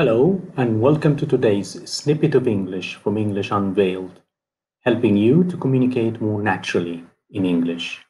Hello, and welcome to today's snippet of English from English Unveiled, helping you to communicate more naturally in English.